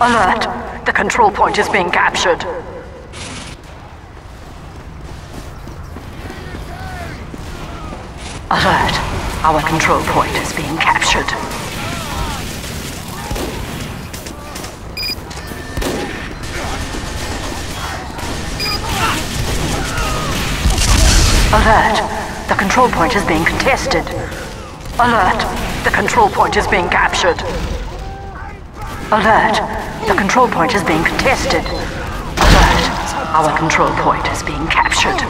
Alert! The control point is being captured. Alert! Our control point is being captured. Alert! The control point is being contested. Alert! The control point is being captured. Alert! The control point is being contested. Alert! Our control point is being captured.